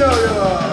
No, no.